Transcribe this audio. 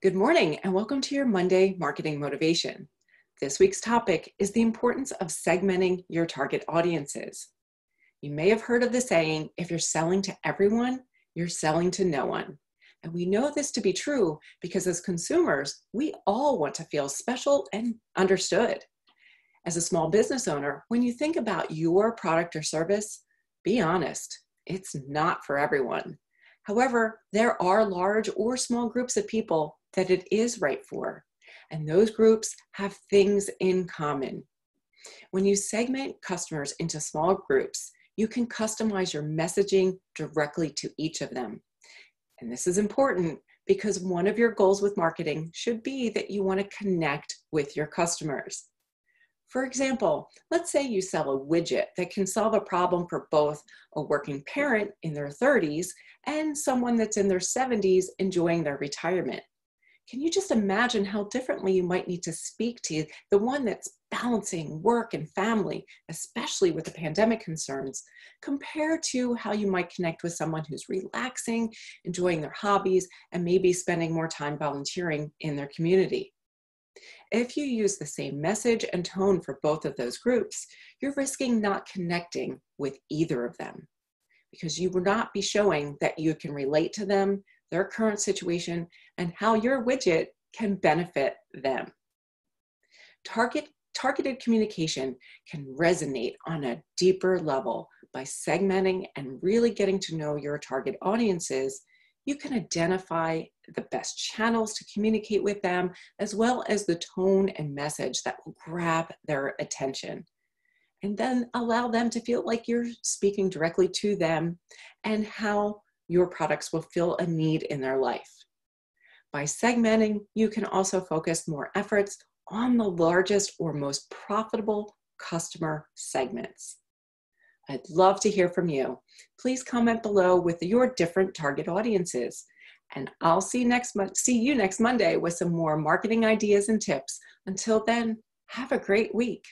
Good morning and welcome to your Monday Marketing Motivation. This week's topic is the importance of segmenting your target audiences. You may have heard of the saying if you're selling to everyone, you're selling to no one. And we know this to be true because as consumers, we all want to feel special and understood. As a small business owner, when you think about your product or service, be honest, it's not for everyone. However, there are large or small groups of people that it is right for. And those groups have things in common. When you segment customers into small groups, you can customize your messaging directly to each of them. And this is important because one of your goals with marketing should be that you want to connect with your customers. For example, let's say you sell a widget that can solve a problem for both a working parent in their 30s and someone that's in their 70s enjoying their retirement can you just imagine how differently you might need to speak to the one that's balancing work and family, especially with the pandemic concerns, compared to how you might connect with someone who's relaxing, enjoying their hobbies, and maybe spending more time volunteering in their community? If you use the same message and tone for both of those groups, you're risking not connecting with either of them because you will not be showing that you can relate to them, their current situation, and how your widget can benefit them. Target, targeted communication can resonate on a deeper level by segmenting and really getting to know your target audiences. You can identify the best channels to communicate with them, as well as the tone and message that will grab their attention. And then allow them to feel like you're speaking directly to them and how your products will fill a need in their life. By segmenting, you can also focus more efforts on the largest or most profitable customer segments. I'd love to hear from you. Please comment below with your different target audiences. And I'll see next month see you next Monday with some more marketing ideas and tips. Until then, have a great week.